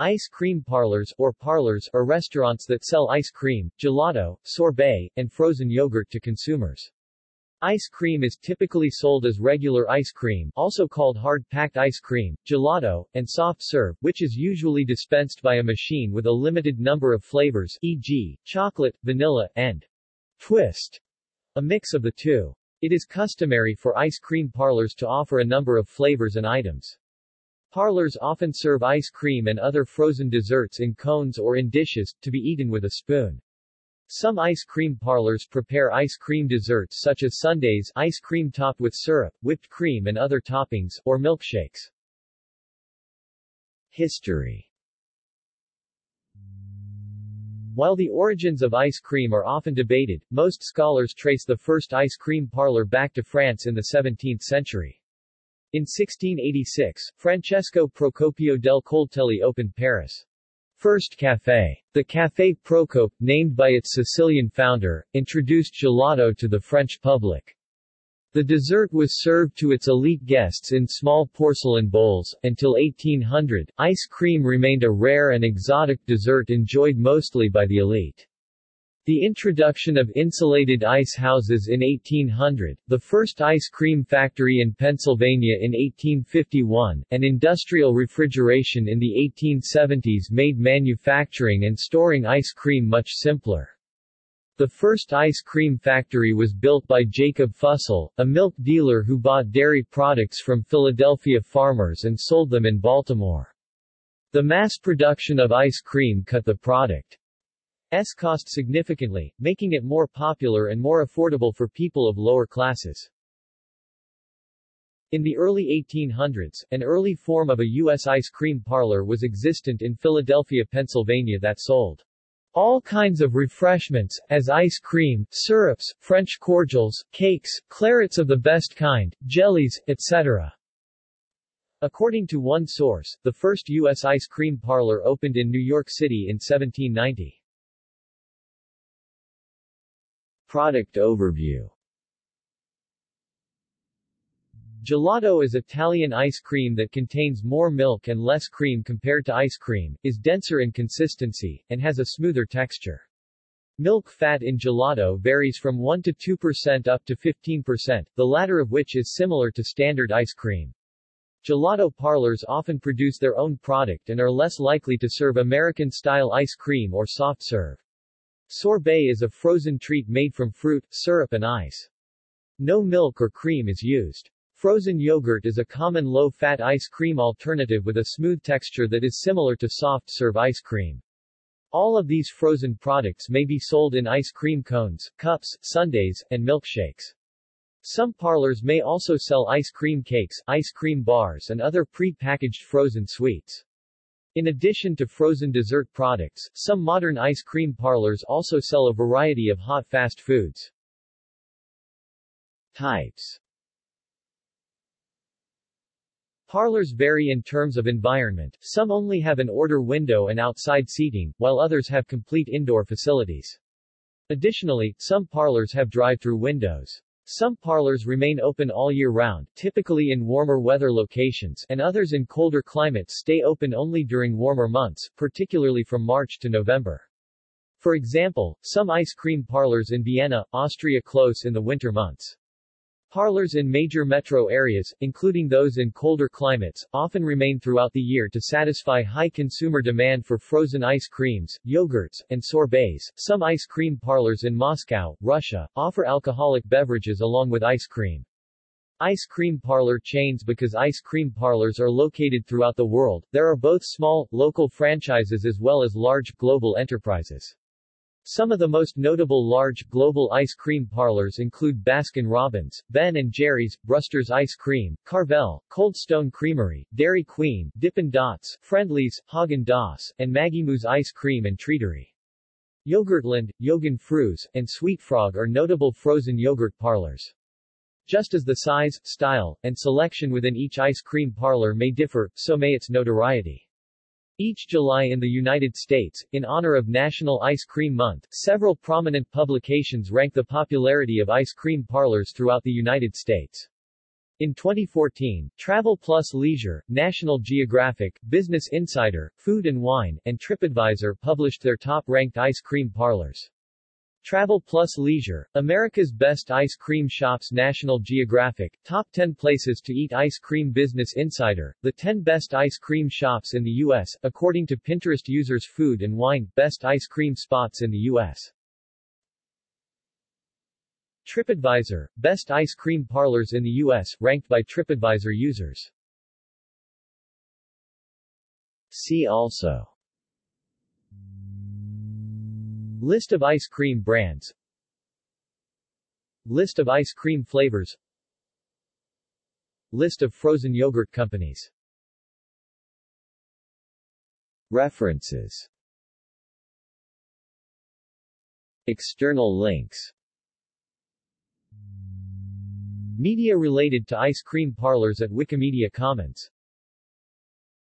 Ice cream parlors, or parlors, are restaurants that sell ice cream, gelato, sorbet, and frozen yogurt to consumers. Ice cream is typically sold as regular ice cream, also called hard-packed ice cream, gelato, and soft serve, which is usually dispensed by a machine with a limited number of flavors, e.g., chocolate, vanilla, and twist, a mix of the two. It is customary for ice cream parlors to offer a number of flavors and items. Parlors often serve ice cream and other frozen desserts in cones or in dishes, to be eaten with a spoon. Some ice cream parlors prepare ice cream desserts such as sundaes ice cream topped with syrup, whipped cream and other toppings, or milkshakes. History While the origins of ice cream are often debated, most scholars trace the first ice cream parlor back to France in the 17th century. In 1686, Francesco Procopio del Coltelli opened Paris' First café. The Café Procope, named by its Sicilian founder, introduced gelato to the French public. The dessert was served to its elite guests in small porcelain bowls. Until 1800, ice cream remained a rare and exotic dessert enjoyed mostly by the elite. The introduction of insulated ice houses in 1800, the first ice cream factory in Pennsylvania in 1851, and industrial refrigeration in the 1870s made manufacturing and storing ice cream much simpler. The first ice cream factory was built by Jacob Fussell, a milk dealer who bought dairy products from Philadelphia farmers and sold them in Baltimore. The mass production of ice cream cut the product cost significantly, making it more popular and more affordable for people of lower classes. In the early 1800s, an early form of a U.S. ice cream parlor was existent in Philadelphia, Pennsylvania that sold all kinds of refreshments, as ice cream, syrups, French cordials, cakes, clarets of the best kind, jellies, etc. According to one source, the first U.S. ice cream parlor opened in New York City in 1790. Product overview Gelato is Italian ice cream that contains more milk and less cream compared to ice cream, is denser in consistency, and has a smoother texture. Milk fat in gelato varies from 1 to 2% up to 15%, the latter of which is similar to standard ice cream. Gelato parlors often produce their own product and are less likely to serve American-style ice cream or soft serve. Sorbet is a frozen treat made from fruit, syrup and ice. No milk or cream is used. Frozen yogurt is a common low-fat ice cream alternative with a smooth texture that is similar to soft-serve ice cream. All of these frozen products may be sold in ice cream cones, cups, sundaes, and milkshakes. Some parlors may also sell ice cream cakes, ice cream bars and other pre-packaged frozen sweets. In addition to frozen dessert products, some modern ice cream parlors also sell a variety of hot fast foods. Types Parlors vary in terms of environment, some only have an order window and outside seating, while others have complete indoor facilities. Additionally, some parlors have drive-through windows. Some parlors remain open all year round, typically in warmer weather locations, and others in colder climates stay open only during warmer months, particularly from March to November. For example, some ice cream parlors in Vienna, Austria close in the winter months. Parlors in major metro areas, including those in colder climates, often remain throughout the year to satisfy high consumer demand for frozen ice creams, yogurts, and sorbets. Some ice cream parlors in Moscow, Russia, offer alcoholic beverages along with ice cream. Ice cream parlor chains Because ice cream parlors are located throughout the world, there are both small, local franchises as well as large, global enterprises. Some of the most notable large, global ice cream parlors include Baskin-Robbins, Ben & Jerry's, Bruster's Ice Cream, Carvel, Cold Stone Creamery, Dairy Queen, Dippin' Dots, Friendly's, Haagen-Dazs, and Maggie Moo's Ice Cream and Treatery. Yogurtland, Yogen Fruz, and Sweet Frog are notable frozen yogurt parlors. Just as the size, style, and selection within each ice cream parlor may differ, so may its notoriety. Each July in the United States, in honor of National Ice Cream Month, several prominent publications rank the popularity of ice cream parlors throughout the United States. In 2014, Travel Plus Leisure, National Geographic, Business Insider, Food and Wine, and TripAdvisor published their top-ranked ice cream parlors. Travel Plus Leisure, America's Best Ice Cream Shops National Geographic, Top 10 Places to Eat Ice Cream Business Insider, the 10 Best Ice Cream Shops in the U.S., according to Pinterest users Food and Wine, Best Ice Cream Spots in the U.S. TripAdvisor, Best Ice Cream Parlors in the U.S., ranked by TripAdvisor users. See also List of ice cream brands. List of ice cream flavors. List of frozen yogurt companies. References. External links. Media related to ice cream parlors at Wikimedia Commons